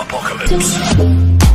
Apocalypse.